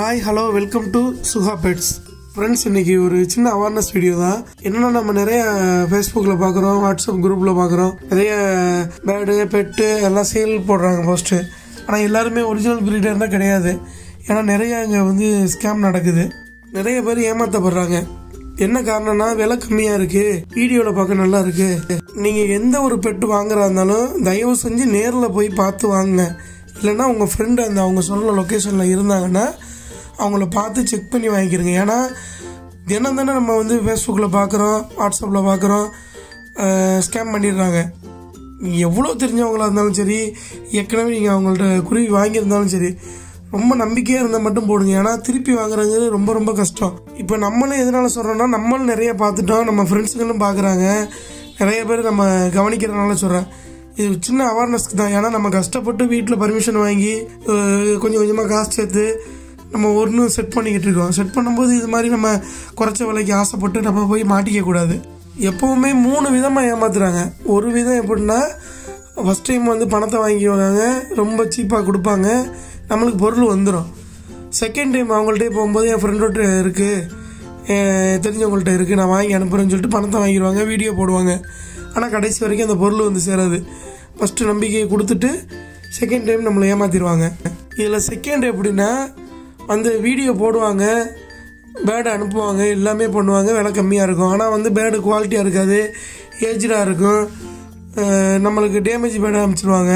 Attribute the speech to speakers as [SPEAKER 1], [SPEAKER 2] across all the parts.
[SPEAKER 1] Hi hello welcome to Suha pets friends இன்னைக்கு ஒரு சின்ன அவேர்னஸ் வீடியோ தான். என்னன்னா நம்ம நிறைய ஃபேஸ்புக்கில் பார்க்குறோம் வாட்ஸ்அப் குரூப்பில் பார்க்குறோம். நிறைய பேடு பெட்டு எல்லாம் சேல் போடுறாங்க போஸ்ட்டு ஆனால் எல்லாருமே ஒரிஜினல் பிரீடர்னா கிடையாது. ஏன்னா நிறைய இங்கே வந்து ஸ்கேம் நடக்குது. நிறைய பேர் ஏமாத்தப்படுறாங்க. என்ன காரணம்னா விலை கம்மியாக இருக்குது வீடியோவில் பார்க்க நல்லா இருக்குது நீங்கள் எந்த ஒரு பெட்டு வாங்குறா இருந்தாலும் தயவு செஞ்சு நேரில் போய் பார்த்து வாங்குங்க. இல்லைன்னா உங்கள் ஃப்ரெண்டு அந்த அவங்க சொல்கிற லொக்கேஷனில் இருந்தாங்கன்னா அவங்கள பார்த்து செக் பண்ணி வாங்கிக்கிறங்க. ஏன்னா தினம் தானே நம்ம வந்து ஃபேஸ்புக்கில் பார்க்குறோம் வாட்ஸ்அப்பில் பார்க்குறோம் ஸ்கேம் பண்ணிடுறாங்க. நீங்கள் எவ்வளோ தெரிஞ்சவங்களா இருந்தாலும் சரி ஏற்கனவே நீங்கள் அவங்கள்ட்ட குருவி வாங்கியிருந்தாலும் சரி ரொம்ப நம்பிக்கையாக இருந்தால் மட்டும் போடுங்க. ஏன்னா திருப்பி வாங்குறது ரொம்ப ரொம்ப கஷ்டம். இப்போ நம்மளும் எதனால சொல்கிறோன்னா நம்மளும் நிறைய பார்த்துட்டோம் நம்ம ஃப்ரெண்ட்ஸுங்களும் பார்க்குறாங்க. நிறைய பேர் நம்ம கவனிக்கிறதுனால சொல்கிறேன் இது சின்ன அவேர்னஸ்க்கு தான். ஏன்னா நம்ம கஷ்டப்பட்டு வீட்டில் பர்மிஷன் வாங்கி கொஞ்சம் கொஞ்சமாக காசு சேர்த்து நம்ம ஒன்று செட் பண்ணிக்கிட்டு இருக்கோம். செட் பண்ணும்போது இது மாதிரி நம்ம குறைச்ச விலைக்கு ஆசைப்பட்டு நம்ம போய் மாட்டிக்க கூடாது. மூணு விதமாக ஏமாத்துறாங்க. ஒரு விதம் எப்படின்னா ஃபஸ்ட் டைம் வந்து பணத்தை வாங்கி வாங்கிக்குவாங்க ரொம்ப சீப்பாக கொடுப்பாங்க. நம்மளுக்கு பொருள் வந்துடும் செகண்ட் டைம் அவங்கள்ட்டே போகும்போது என் ஃப்ரெண்டோட்ட இருக்குது தெரிஞ்சவங்கள்ட்ட இருக்குது நான் வாங்கி அனுப்புகிறேன்னு சொல்லிட்டு பணத்தை வாங்கிடுவாங்க வீடியோ போடுவாங்க. ஆனால் கடைசி வரைக்கும் அந்த பொருள் வந்து சேராது. ஃபஸ்ட்டு நம்பிக்கையை கொடுத்துட்டு செகண்ட் டைம் நம்மளை ஏமாத்திடுவாங்க. இதில் செகண்ட் எப்படின்னா வந்து வீடியோ போடுவாங்க பேடு அனுப்புவாங்க எல்லாமே பண்ணுவாங்க விலை கம்மியாக இருக்கும். ஆனால் வந்து பேடு குவாலிட்டியாக இருக்காது ஏஜ்டாக இருக்கும். நம்மளுக்கு டேமேஜ் பேடு அனுப்பிச்சிருவாங்க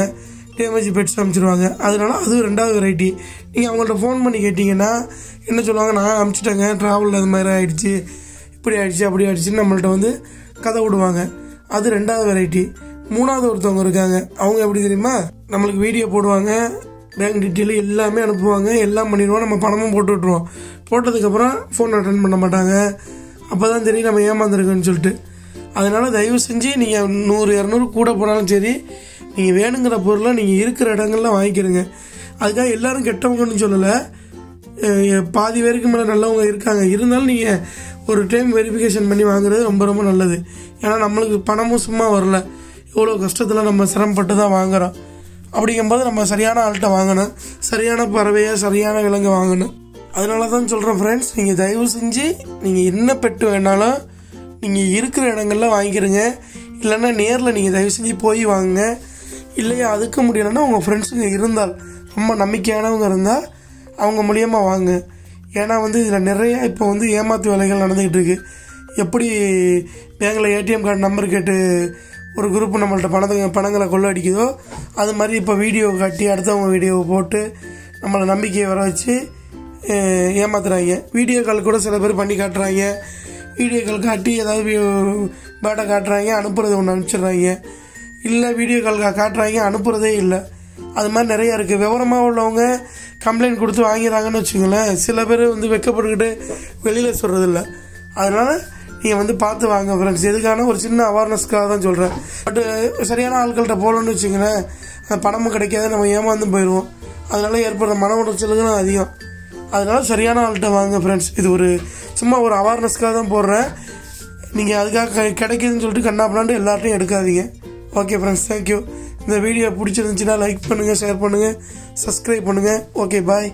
[SPEAKER 1] டேமேஜ் பெட்ஸ் அனுப்பிச்சிருவாங்க. அதனால அதுவும் ரெண்டாவது வெரைட்டி நீங்கள் அவங்கள்ட்ட ஃபோன் பண்ணி கேட்டிங்கன்னா என்ன சொல்லுவாங்க நான் அனுப்பிச்சிட்டேங்க ட்ராவலில் அது மாதிரி ஆகிடுச்சி இப்படி ஆகிடுச்சி அப்படி ஆகிடுச்சின்னு நம்மள்ட்ட வந்து கதை விடுவாங்க. அது ரெண்டாவது வெரைட்டி மூணாவது ஒருத்தவங்க இருக்காங்க. அவங்க எப்படி தெரியுமா? நம்மளுக்கு வீடியோ போடுவாங்க பேங்க் டீட்டெயில் எல்லாமே அனுப்புவாங்க. எல்லாம் பண்ணிடுவோம். நம்ம பணமும் போட்டு விட்ருவோம் போட்டதுக்கப்புறம் ஃபோன் அட்டன் பண்ண மாட்டாங்க. அப்போ தான் தெரியும் நம்ம ஏமாந்துருக்கோன்னு சொல்லிட்டு. அதனால் தயவு செஞ்சு நீங்கள் நூறு இரநூறு கூட போனாலும் சரி நீங்கள் வேணுங்கிற பொருளை நீங்கள் இருக்கிற இடங்கள்ல வாங்கிக்கிறங்க. அதுக்காக எல்லாரும் கெட்டவங்கன்னு சொல்லலை. பாதி பேருக்கு மேலே நல்லவங்க இருக்காங்க. இருந்தாலும் நீங்கள் ஒரு டைம் வெரிஃபிகேஷன் பண்ணி வாங்குறது ரொம்ப ரொம்ப நல்லது. ஏன்னா நம்மளுக்கு பணமும் சும்மா வரல. எவ்வளோ கஷ்டத்தில் நம்ம சிரமப்பட்டு தான் வாங்குகிறோம் அப்படிங்கும்போது நம்ம சரியான ஆள்கிட்ட வாங்கணும். சரியான பறவையை சரியான விலங்கு வாங்கணும். அதனால தான் சொல்கிறேன் ஃப்ரெண்ட்ஸ் நீங்கள் தயவு செஞ்சு நீங்கள் என்ன பெட்டு வேணாலும் நீங்கள் இருக்கிற இடங்களில் வாங்கிக்கிறங்க. இல்லைன்னா நேரில் நீங்கள் தயவு செஞ்சு போய் வாங்குங்க. இல்லையா அதுக்கு முடியலைன்னா உங்கள் ஃப்ரெண்ட்ஸுங்க இருந்தால் ரொம்ப நம்பிக்கையானவங்க இருந்தால் அவங்க மூலியமாக வாங்க. ஏன்னா வந்து இதில் நிறைய இப்போ வந்து ஏமாத்து வேலைகள் நடந்துக்கிட்டு இருக்கு. எப்படி பேங்கில் ஏடிஎம் கார்டு நம்பர் கேட்டு ஒரு குரூப் நம்மள்ட்ட பணத்தை பணங்களை கொள்ளடிக்குதோ அது மாதிரி இப்போ வீடியோ காட்டி அடுத்தவங்க வீடியோவை போட்டு நம்மளை நம்பிக்கையை வர வச்சு ஏமாத்துறாங்க. வீடியோ கால் கூட சில பேர் பண்ணி காட்டுறாங்க. வீடியோ கால் காட்டி ஏதாவது பேட்டை காட்டுறாங்க அனுப்புறது ஒன்று அனுப்பிச்சிடுறாங்க. இல்லை வீடியோ கால் காட்டுறாங்க அனுப்புறதே இல்லை. அது மாதிரி நிறையா இருக்குது விவரமாக உள்ளவங்க கம்ப்ளைண்ட் கொடுத்து வாங்கிறாங்கன்னு வச்சுங்களேன் சில பேர் வந்து வெக்கப்பட்டுக்கிட்டு வெளியில் சொல்கிறதில்ல அதனால் நீங்கள் வந்து பார்த்து வாங்க ஃப்ரெண்ட்ஸ் எதுக்கான ஒரு சின்ன அவேர்னஸ்க்காக தான் சொல்கிறேன் பட் சரியான ஆட்கள்கிட்ட போகலன்னு வச்சுங்களேன் அந்த பணமும் கிடைக்காது நம்ம ஏமாந்து போயிடுவோம். அதனால ஏற்படுற மன உளைச்சலுக்கும் அதிகம். அதனால சரியான ஆள்கிட்ட வாங்க ஃப்ரெண்ட்ஸ் இது ஒரு சும்மா ஒரு அவேர்னஸ்க்காக தான் போடுறேன். நீங்கள் அதுக்காக கிடைக்குதுன்னு சொல்லிட்டு கண்ணா பண்ணாண்டு எல்லார்ட்டையும் எடுக்காதீங்க. ஓகே ஃப்ரெண்ட்ஸ் தேங்க்யூ இந்த வீடியோ பிடிச்சிருந்துச்சுன்னா லைக் பண்ணுங்கள் ஷேர் பண்ணுங்கள் சப்ஸ்கிரைப் பண்ணுங்கள் ஓகே பாய்